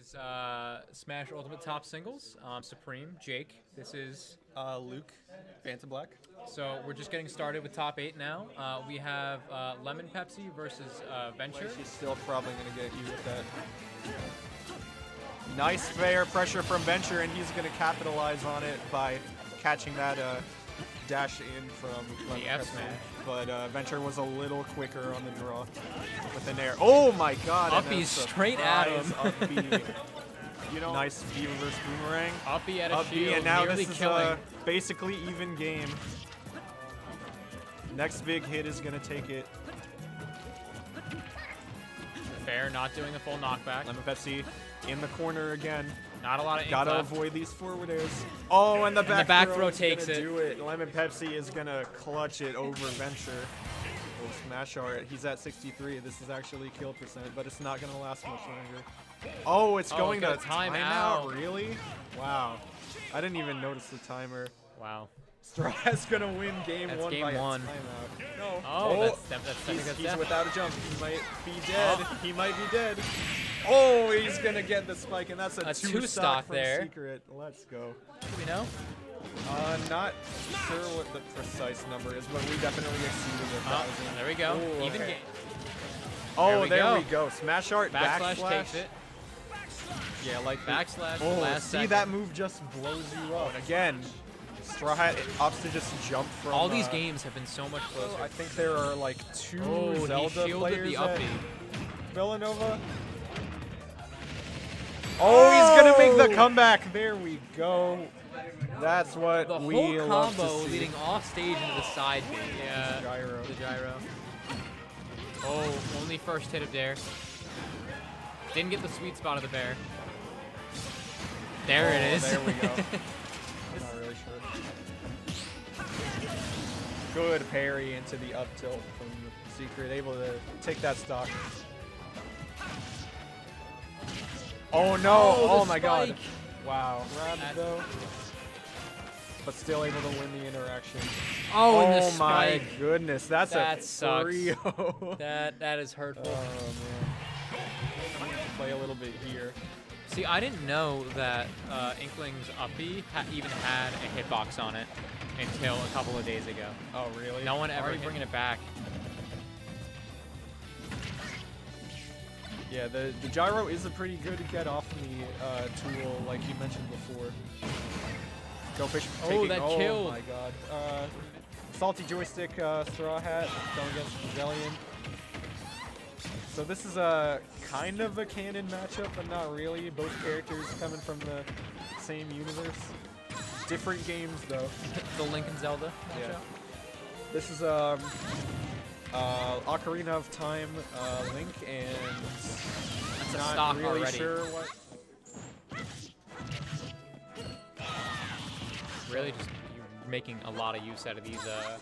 is uh, Smash Ultimate Top Singles. Um, Supreme, Jake. This is Uh, Luke, Phantom Black. so we're just getting started with top eight now. Uh, we have uh, Lemon Pepsi versus uh, Venture. She's still probably gonna get you with that. Nice fair pressure from Venture, and he's gonna capitalize on it by catching that uh, dash in from Lemon F smash. But uh, Venture was a little quicker on the draw with an air. Oh my God! and Uppy a straight at him. surprise Uppy. You know, nice V reverse boomerang. Uppy at a Uppy, shield, and now this is killing. uh, basically even game. Next big hit is gonna take it. Fair, not doing the full knockback. Lemon Pepsi in the corner again. Not a lot of Gotta left. avoid these forward airs. Oh, and the the back, back throw, throw takes it. Do it. Lemon Pepsi is gonna clutch it over Venture. Oh, smash art. He's at 63. This is actually kill percent, but it's not gonna last much longer. Oh, it's Oh, going to time, a timeout. timeout. Really? Wow. I didn't even notice the timer. Wow. Strat's gonna win game That's one game by one. timeout. No. Oh, that's that, that's He's, he's without a jump. He might be dead. Oh. He might be dead. Oh, he's gonna get the spike, and that's a, A two, two stock, stock there. Secret. Let's go. Do we know? Uh, not sure what the precise number is, but we definitely exceeded a Oh, thousand. there we go. Ooh, Even okay. game. Oh, we there go. we go. Smash art, Backslash, backslash. takes it. Yeah, like the- Backslash. Oh, last see second. that move just blows you up. Again, Straw Hat opts to just jump from. All these uh, games have been so much closer. I think there are like two oh, Zelda players the at uppy. Villanova. Oh, he's gonna make the Oh! comeback. There we go. That's what The we whole love combo to see. leading off stage into the side B. Yeah. Gyro. The gyro. Oh, only first hit of Dare. Didn't get the sweet spot of the bear. There Oh, it is. There we go. Not really sure. Good parry into the up tilt from Secret, able to take that stock. Oh no! Oh, Oh, my god! Wow, grabbed though, but still able to win the interaction. oh, and the my spike. goodness, that's That a sucks. 3-0. That that is hurtful. Oh man. Play a little bit here. See, I didn't know that uh, Inkling's uppy ha- even had a hitbox on it until a couple of days ago. Oh really? No one ever bringing it back. Yeah, the, the gyro is a pretty good get off the uh, tool, like you mentioned before. gophish. Oh, taking- that oh killed. my god. Uh, salty joystick uh, straw hat going against Bizelion. So this is a kind of a canon matchup, but not really. Both characters coming from the same universe. Different games though. the Link and Zelda Yeah. matchup. This is um uh Ocarina of Time uh, Link and That's a not stock really already. sure what Really, just you're making a lot of use out of these uh,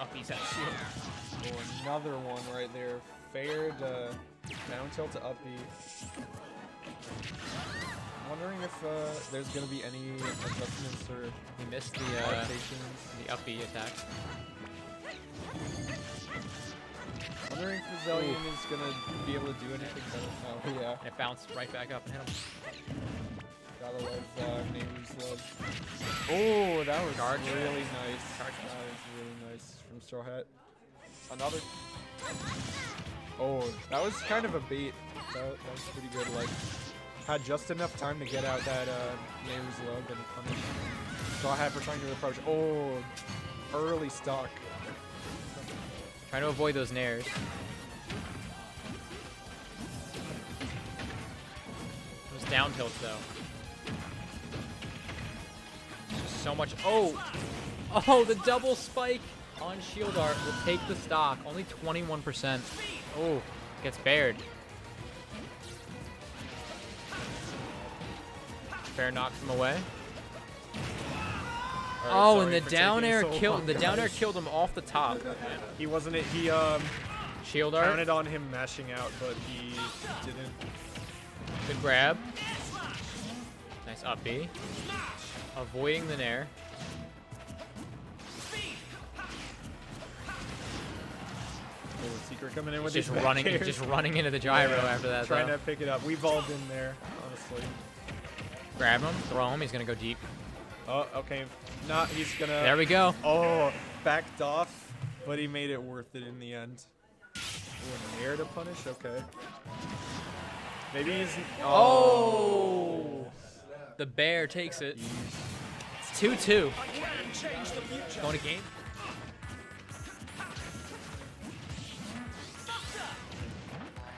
uppies at shield. oh, another one right there. Fair to down tilt to up B. Wondering if uh, there's gonna be any adjustments or He missed the uh, the uppy attack. Wondering if the Zillion is gonna be able to do anything better. Oh yeah, And it bounced right back up and hit him. gotta love uh, Nayru's Love. Oh, that was Charge. really nice. Charge. That was really nice from Straw Hat. Another. Oh, that was kind of a bait. That, that was pretty good. Like, had just enough time to get out that uh, Nayru's Love and punish Straw Hat for trying to approach. Oh, early stock. Trying to avoid those nairs. Those down tilts though. So much. Oh, oh, the double spike on shield art will take the stock. Only 21%. Oh, gets bared. Fair knocks him away. Alright, Oh, and the down air so killed. The down air killed him off the top. He wasn't it. He um Shield art. counted on him mashing out, but he didn't. Good grab. Nice up B. Avoiding the nair. Oh, Secret coming in with Just running, airs. just running into the gyro Yeah, after that. Trying though. to pick it up. We've all been there, honestly. grab him, throw him. He's gonna go deep. Oh, okay. Not. He's gonna. There we go. Oh, backed off, but he made it worth it in the end. Ooh, an air to punish. Okay. Maybe he's. Oh. The bear takes it. It's two two. Going to game.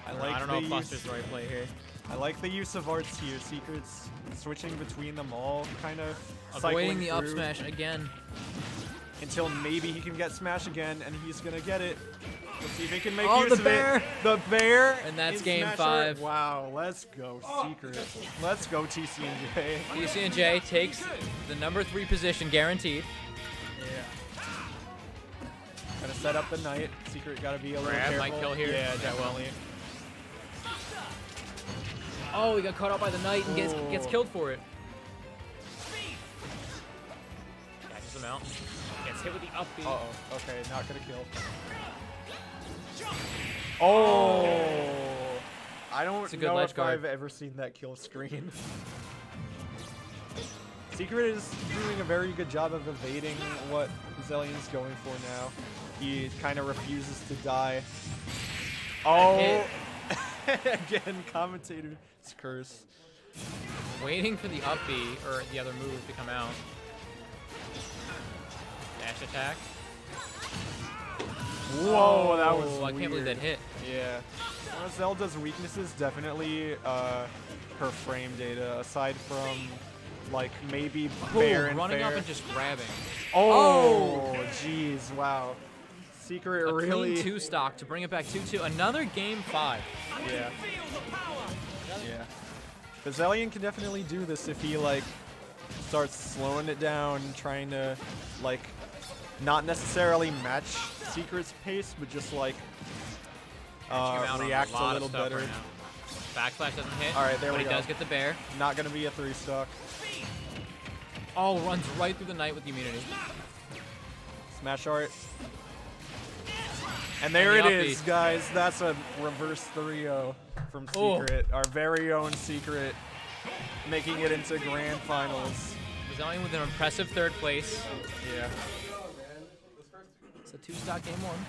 I like I don't know if Buster's the right play here. I like the use of arts here. Secrets, switching between them all, kind of Avoiding the up smash again. until maybe he can get smash again, and he's gonna get it. Let's see if he can make Oh, use the of bear. it. The bear. And that's game Smasher. five. Wow, let's go Secret. Let's go TCNJ. TCNJ takes the number three position, guaranteed. Yeah. Gonna set up the knight. Secret gotta be a little Grab, careful. might kill here. Yeah, definitely. Oh, he got caught out by the knight and gets Oh. gets killed for it. Catches him out. Gets hit with the up B. Uh oh. Okay, not gonna kill. Oh. I don't It's a good know if guard. I've ever seen that kill screen. Secret is doing a very good job of evading what Zillion's going for now. He kind of refuses to die. Oh! Again, commentator's curse. Waiting for the up B or the other move to come out. Dash attack. Whoa, that was Oh, I can't believe that hit. Yeah. One of Zelda's weaknesses definitely uh, her frame data, aside from like maybe Ooh, fair and running fair. up and just grabbing. oh, jeez, wow. Secret A really. two stock to bring it back 2-2. Another game five. Yeah. The Zelion can definitely do this if he like starts slowing it down, trying to like not necessarily match Secret's pace, but just like uh, react a, a, little better. Right doesn't hit. All right, there but we he go. does get the bear. Not gonna be a three stock. Oh, runs right through the night with the immunity. Smash art. And there And it the is, guys. That's a reverse 3-0 from Oh. Secret, our very own Secret, making it into grand finals. Bizelion with an impressive third place. Yeah. It's a two-stock game one.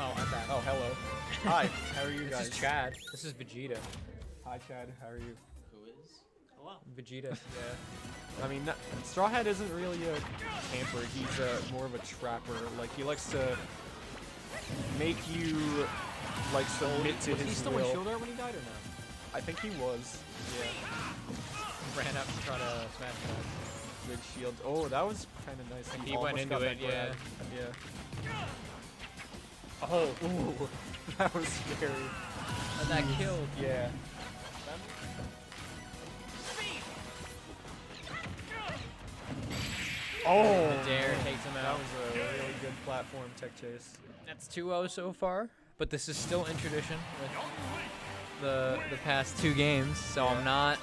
Oh, I'm back. Oh, hello. Hi. How are you guys? This is Chad. This is Vegeta. Hi, Chad. How are you? Vegeta. Yeah. I mean, not- Straw Hat isn't really a camper. He's a, more of a trapper. Like he likes to make you like submit to Was he still will. in shield art when he died or no? I think he was. Yeah. Ran up to try to smash that. Good shield. Oh, that was kind of nice. He went into it, grab. Yeah. Oh, Ooh, that was scary. and that killed. Yeah. Oh, The dare takes him that out. was a really good platform tech chase. That's 2-0 so far, but this is still in tradition with the the past two games, so Yeah. I'm not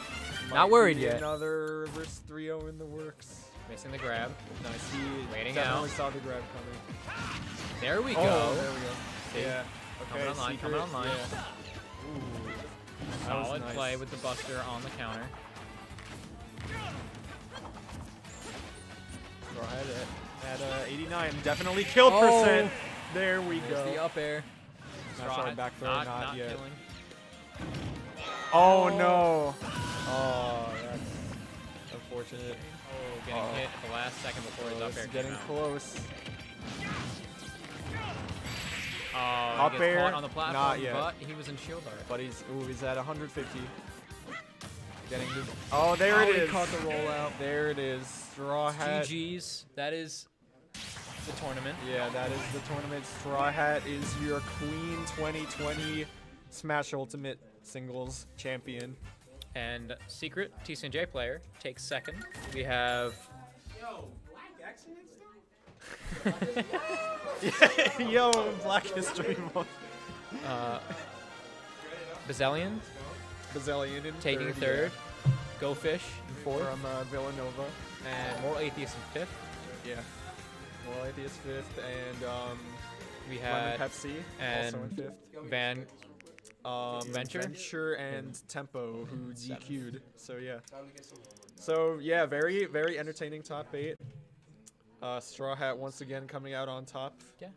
Might not worried yet. Another reverse 3-0 in the works. Missing the grab. Nice. He Waiting definitely out. saw the grab coming. There we Oh, go. there we go. See? Yeah. Coming Okay, online, secret. coming online. Yeah. Ooh. Solid nice. play with the Buster on the counter. Go at, at uh, 89. Definitely kill Oh. percent. There we There's go. the up air. Not sorry, back throw, not, not not yet. killing. Oh, Oh. no. Oh, that's unfortunate. Oh, getting Uh-oh. hit at the last second before his Oh, up this air is getting out. close. Oh, Up he gets air, caught on the platform, not yet. but he was in shield art. But he's ooh, he's at 150. Getting the Oh, there oh, it he is. caught the rollout. There it is. Straw Hat. GG's. That is the tournament. Yeah, that is the tournament. Straw Hat is your Queen 2020 Smash Ultimate Singles Champion. And Secret, TCNJ player, takes second. We have Yo, Black Accident Yo, Black History Month. uh, Bizelion Bizelion in taking third, third, gophish in fourth, from uh, Villanova. and Moral Atheist in fifth. Yeah. Well, Atheist fifth, and um, We Lemon had Pepsi and also in fifth. Van. Um, Venture? Venture and Tempo who. DQ'd. So yeah. So yeah, very very entertaining top eight. Uh, Straw Hat once again coming out on top. Yeah, yeah.